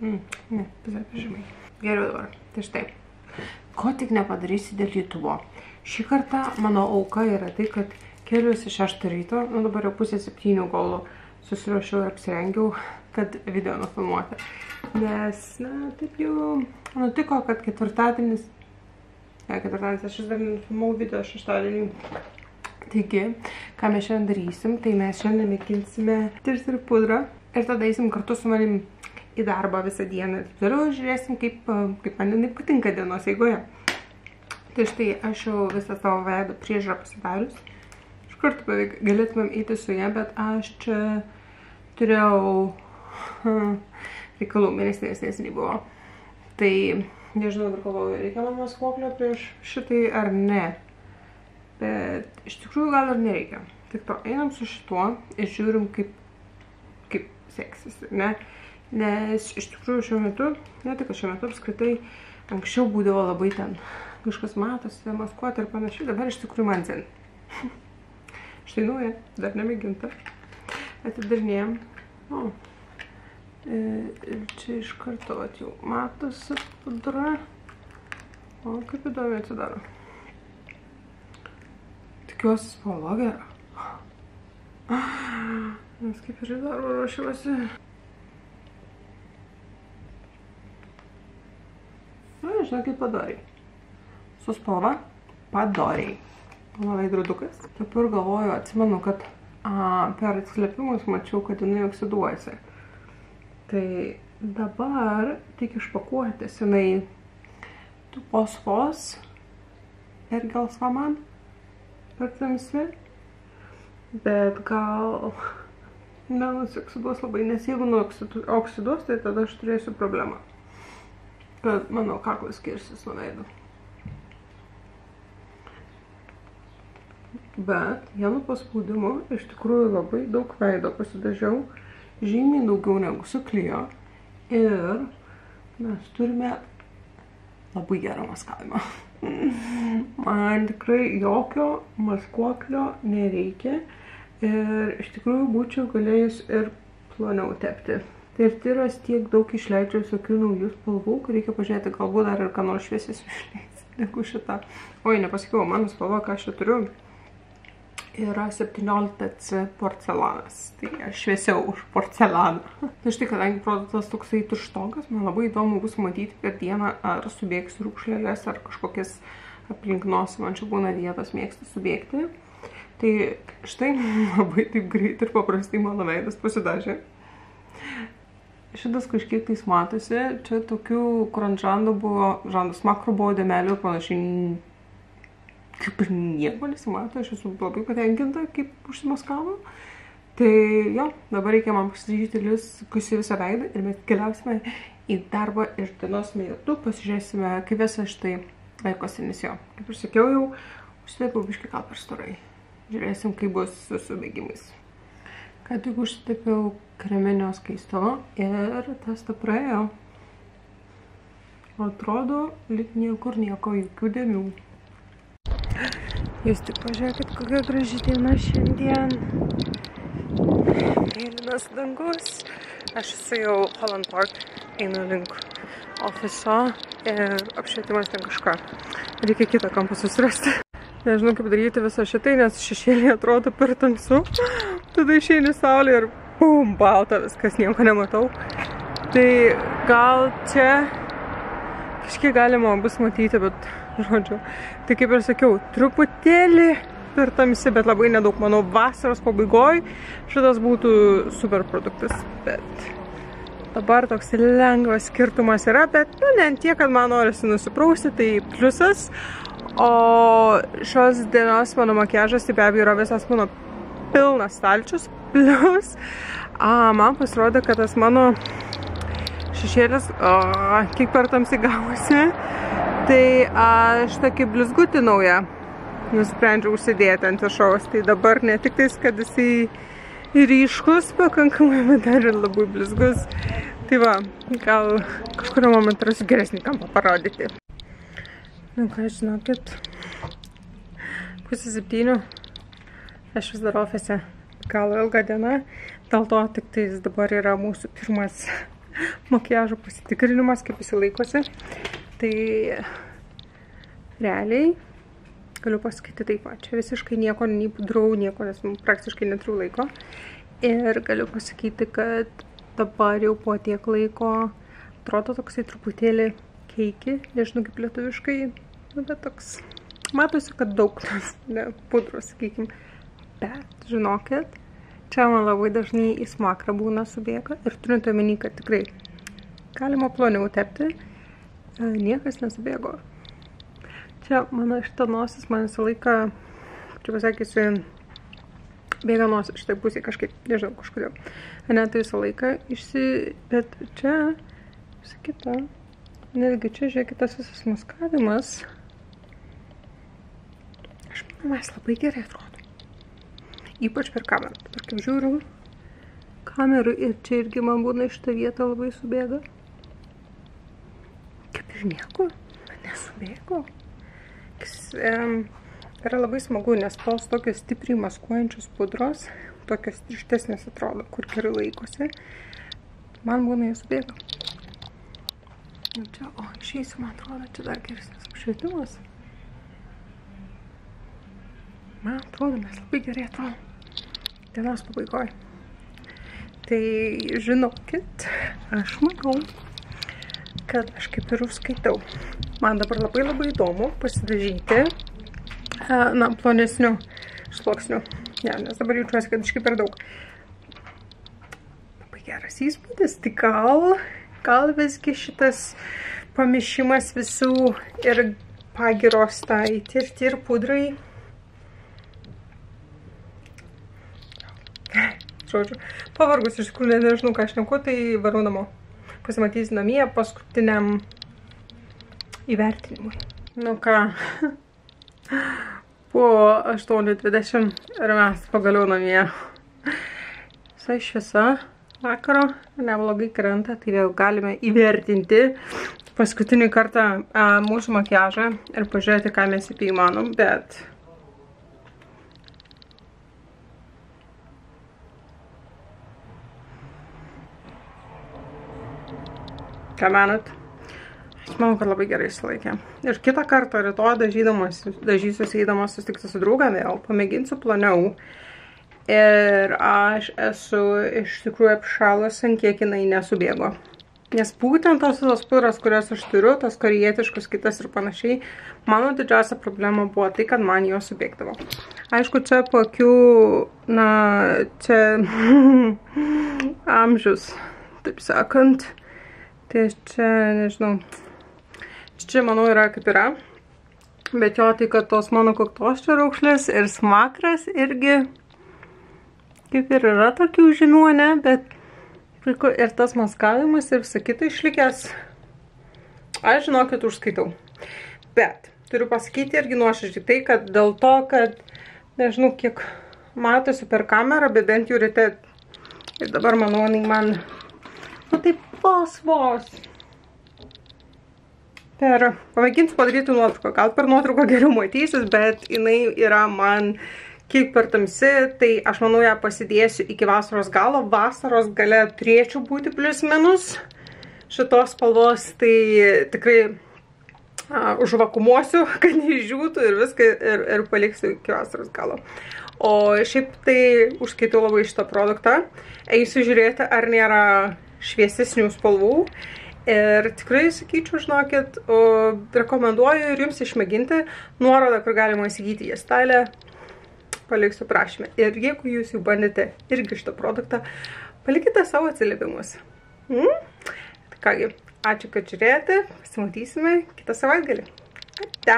Mm, ne, visai per žemai. Geriau dabar. Tai štai. Ko tik nepadarysi dėl YouTube. Šį kartą mano auka yra tai, kad keliuosi šeštą ryto, nu dabar jau pusė septynių kol susiruošiau ir apsirengiau, kad video nufilmuoti. Nes, na, taip jau nutiko, kad ketvirtadienis, ne, ketvirtadienis aš vis dar nufilmau video šeštadienį. Taigi, ką mes šiandien darysim, tai mes šiandien mėginsime tirti ir pudrą ir tada eisim kartu su manim į darbą visą dieną. Ir toliau žiūrėsim, kaip, kaip man jinai patinka dienos eigoje. Tai štai aš jau visą savo veido priežiūrą pasidarius. Iš karto beveik galėtumėm eiti su ją, bet aš čia turėjau hmm, reikalų, mėnesinės nesiniai buvo. Tai nežinau, dabar galvoju, reikia man maskvoklio prieš šitai ar ne. Bet iš tikrųjų gal ir nereikia. Tik to einam su šituo ir žiūrim, kaip, kaip seksis, ne? Nes iš tikrųjų šiuo metu, ne tik šiuo metu apskritai, anksčiau būdavo labai ten kažkas matosi, maskuoti ir panašiai, dabar iš tikrųjų man zen. Štai nauja, dar nemėginta. Atidarinėjom. O, e, ir čia iš karto vat, jau matosi pudra. O, kaip įdomiai atsidaro. Tikiuosi spalva gera. Nes kaip ir į darbą ruošiuosi. Kaip padariai. Su spalva padariai. Mano veidrodukas. Taip ir galvoju, atsimenu, kad a, per atsiliepimus mačiau, kad jinai oksiduojasi. Tai dabar tik išpakuotės jinai tų posfos ir gelsva man per tamsi. Bet gal nenusioksiduos labai, nes jeigu nuoksiduos, tai tada aš turėsiu problemą. Kad mano kaklas skirsis nuo veido. Bet vienu paspaudimu iš tikrųjų labai daug veido pasidažiau, žymiai daugiau negu suklijo. Ir mes turime labai gerą maskavimą. Man tikrai jokio maskuoklio nereikia. Ir iš tikrųjų būčiau galėjus ir ploniau tepti. Tai ir tyras tiek daug išleidžia visokių naujų spalvų, kur reikia pažiūrėti, galbūt dar ir ką nors šviesės išleis negu šitą. Oi, nepasakiau, mano spalva, ką aš čia turiu, yra 17C porcelanas. Tai aš šviesiau už porcelaną. Tai štai, kadangi produktas toksai tuštokas, man labai įdomu bus matyti per dieną, ar subėgs rūkšlėlės, ar kažkokias aplink nosį, man čia būna vietos mėgsta subėgti. Tai štai labai taip greit ir paprastai mano veidas pasidažė. Šitas kažkiek tais matosi, čia tokių, kur ant žandų buvo, žandos makro buvo dėmelių ir panašiai, kaip ir nieko nesimato, aš esu labai patenkinta, kaip užsimaskavo. Tai jo, dabar reikia man pasidaryti liuskusi visą veidą ir mes keliausime į darbą iš dienos metu, pasižiūrėsime, kaip visą štai laikosi, nes jo, kaip ir sakiau jau, užsidėpiau biškai gal per storai. Žiūrėsim, kaip bus su subėgimais. Ką tik užsitepiau kreminio skaistalo ir tas ta praėjo. Atrodo, lyg niekur nieko, jokių dėmių. Jūs tik pažiūrėkit, kokia graži diena šiandien. Mėlynas dangus. Aš esu jau Holland Park, einu link ofiso ir apšvietimas ten kažką. Reikia kitą kampą susirasti. Nežinau, kaip daryti visą šitai, nes šešėlį atrodo per tamsu. Tada išeini saulė ir bum, balta viskas, nieko nematau. Tai gal čia kažkiek galima bus matyti, bet, žodžiu, tai kaip ir sakiau, truputėlį per tamsi, bet labai nedaug, manau, vasaros pabaigoj šitas būtų super produktas, bet dabar toks lengvas skirtumas yra, bet, nu, ne tiek, kad man norisi nusiprausti, tai pliusas, O šios dienos mano makiažas, tai be abejo, yra visas mano pilnas stalčius, plus a, man pasirodė, kad tas mano šešėlis, o, kiek per tamsi gavosi, tai aš tokį blizgutį naują nusprendžiau užsidėti ant viršaus, tai dabar ne tik tais, kad jisai ryškus pakankamai, bet dar ir labai blizgus. Tai va, gal kažkurio momentu rasiu geresnį kampą parodyti. Nu ką, žinokit, pusė septynių, aš vis dar ofise, gal ilga diena, dėl to tik tais dabar yra mūsų pirmas makiažo pasitikrinimas, kaip jis laikosi. Tai realiai galiu pasakyti taip pat. Čia visiškai nieko nei pudrau, nieko, nes praktiškai neturiu laiko. Ir galiu pasakyti, kad dabar jau po tiek laiko atrodo toksai truputėlį keiki, nežinau kaip lietuviškai, nu, bet toks, matosi, kad daug tos ne, pudros, sakykim. Bet, žinokit, čia man labai dažnai į smakrą būna subėga ir turint omeny, kad tikrai galima ploniau tepti, e, niekas nesubėgo. Čia mano šitą nosis man visą laiką, čia pasakysiu, bėga nosis šitai pusė kažkaip, nežinau, kažkodėl. Ne, tai visą laiką išsi, bet čia, visą kitą, netgi čia, žiūrėkit, tas visas maskavimas, aš manau, mes labai gerai atrodo ypač per kamerą. Kaip žiūriu kamerų ir čia irgi man būna šitą vietą labai subėga. Kaip ir nieko, nesubėgo. Um, yra labai smagu, nes tos tokios stipriai maskuojančios pudros, tokios tirštesnės atrodo, kur gerai laikosi, man būna jie subėga. Nu čia, o išeisiu, man atrodo, čia dar geresnis apšvietimas. Man atrodo, mes labai gerai atrodom dienos pabaigoj. Tai žinokit, aš manau, kad aš kaip ir užskaitau. Man dabar labai labai įdomu pasidažyti, na, plonesniu sluoksniu. Ne, nes dabar jaučiuosi, kad iškai per daug. Labai geras įspūdis, tai gal, gal visgi šitas pamišimas visų ir pagiros tai tirti ir pudrai žodžiu. Pavargus iš tikrųjų nežinau, ką aš neku, tai varau namo. Pasimatysi namie paskutiniam įvertinimui. Nu ką, po 8.20 ir mes pagaliau namie. Visai šviesa vakaro, neblogai krenta, tai vėl galime įvertinti paskutinį kartą a, mūsų makiažą ir pažiūrėti, ką mes apie įmanom, bet Ką manot? Aš manau, kad labai gerai išsilaikė. Ir kitą kartą rytoj dažydamas, dažysiuosi eidamas susitikti su draugą vėl, pamėginsiu planiau. Ir aš esu iš tikrųjų apšalus, ant kiek jinai nesubėgo. Nes būtent tos visos pudros, kurias aš turiu, tos korietiškus, kitas ir panašiai, mano didžiausia problema buvo tai, kad man jos subėgdavo. Aišku, čia po akių, na, čia amžius, taip sakant, Tai čia, nežinau, čia, manau, yra kaip yra. Bet jo, tai kad tos mano koktos čia raukšlės ir smakras irgi kaip ir yra tokių žymių, ne, bet ir tas maskavimas ir visa kita išlikęs. Aš žinokit, užskaitau. Bet turiu pasakyti irgi nuoširdžiai tai, kad dėl to, kad nežinau, kiek matosi per kamerą, bet bent jau ryte ir dabar manau, man, nu taip vos vos. Per, pamėginsiu padaryti nuotrauką, gal per nuotrauką geriau matysis, bet jinai yra man kiek per tamsi, tai aš manau ją pasidėsiu iki vasaros galo. Vasaros gale turėčiau būti plius minus šitos spalvos, tai tikrai uh, užvakumuosiu, kad neišžiūtų ir viską ir, ir paliksiu iki vasaros galo. O šiaip tai užskaitau labai šitą produktą. Eisiu žiūrėti, ar nėra šviesesnių spalvų. Ir tikrai, sakyčiau, žinokit, rekomenduoju ir jums išmėginti nuorodą, kur galima įsigyti į stalę, paliksiu prašymę. Ir jeigu jūs jau bandėte irgi šitą produktą, palikite savo atsiliepimus. Mm? Kągi, ačiū, kad žiūrėjote, pasimatysime kitą savaitgalį. Ate!